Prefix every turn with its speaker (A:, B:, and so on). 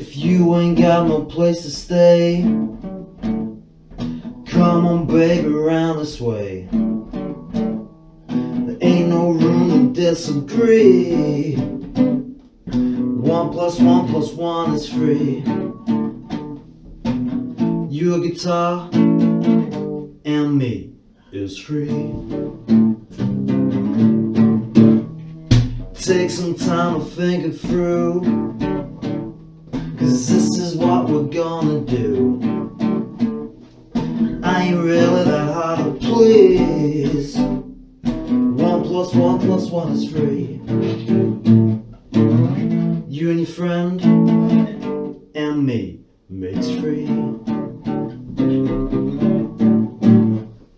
A: If you ain't got no place to stay, come on, baby, round this way. There ain't no room to disagree. One plus one plus one is free. You a guitar, and me is free. Take some time to think it through. What we're gonna do. I ain't really that hard to please. One plus one plus one is free. You and your friend and me makes free.